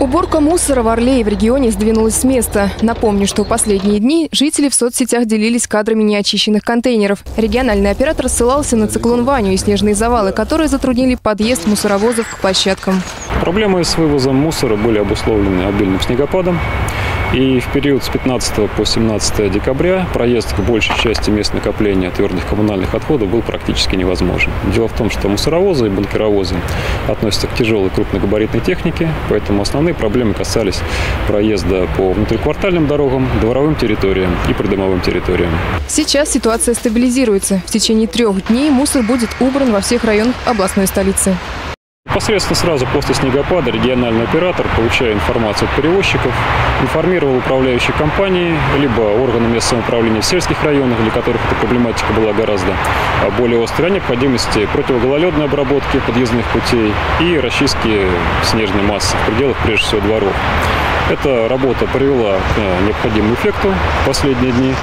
Уборка мусора в Орле и в регионе сдвинулась с места. Напомню, что в последние дни жители в соцсетях делились кадрами неочищенных контейнеров. Региональный оператор ссылался на циклон Ваню и снежные завалы, которые затруднили подъезд мусоровозов к площадкам. Проблемы с вывозом мусора были обусловлены обильным снегопадом. И в период с 15 по 17 декабря проезд к большей части мест накопления твердых коммунальных отходов был практически невозможен. Дело в том, что мусоровозы и банкеровозы относятся к тяжелой крупногабаритной технике, поэтому основные проблемы касались проезда по внутриквартальным дорогам, дворовым территориям и придомовым территориям. Сейчас ситуация стабилизируется. В течение трех дней мусор будет убран во всех районах областной столицы. Непосредственно сразу после снегопада региональный оператор, получая информацию от перевозчиков, информировал управляющие компании, либо органы местного самоуправления в сельских районах, для которых эта проблематика была гораздо более острой, о необходимости противогололедной обработки подъездных путей и расчистки снежной массы в пределах, прежде всего, дворов. Эта работа привела к необходимому эффекту в последние дни.